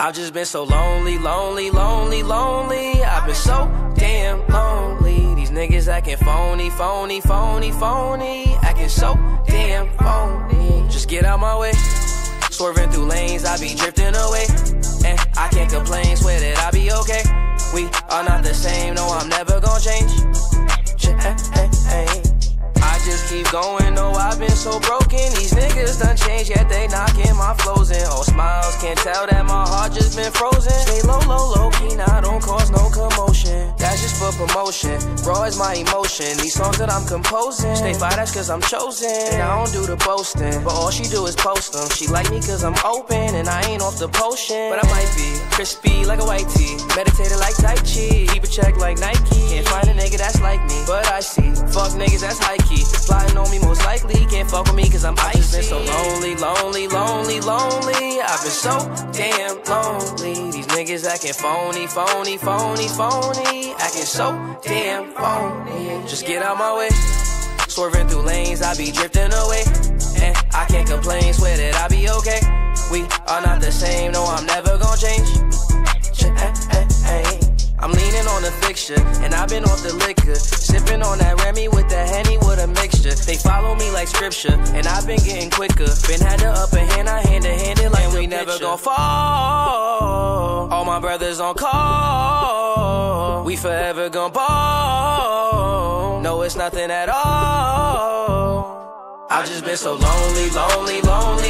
I've just been so lonely, lonely, lonely, lonely. I've been so damn lonely. These niggas acting phony, phony, phony, phony. Acting so damn phony. Just get out my way. Swerving through lanes, I be drifting away. And I can't complain, swear that I be okay. We are not the same, no, I'm never gonna change. I just keep going, no, I've been so broken. These niggas done changed, yet they knocking my flows in. Oh, smiles, can't tell that my heart just been frozen. Stay low, low, low key, now I don't cause no commotion. That's just for promotion. Raw is my emotion. These songs that I'm composing. Stay fire, that's cause I'm chosen. And I don't do the boasting, but all she do is post them. She like me cause I'm open, and I ain't off the potion. But I might be crispy like a white tee. Meditated like Tai Chi. Keep a check like Nike. Can't find a nigga that's like me, but I see. Fuck niggas that's high key. Plotting on me most likely. Can't fuck with me cause I'm icy. I've been so lonely, lonely, lonely, lonely. I've been so damn lonely. These niggas acting phony, phony, phony, phony. Acting so damn phony. Just get out my way. Swerving through lanes, I be drifting away. And I can't complain, swear that I be okay. We are not the same, no, I'm never gonna change. I'm leaning on the fixture, and I've been off the liquor. Sipping on that Remy with the Henny with a mixture. They follow me like scripture, and I've been getting quicker. Been had the upper hand, never gon' fall. All my brothers on call. We forever gon' ball. No, it's nothing at all. I've just been so lonely, lonely, lonely, lonely.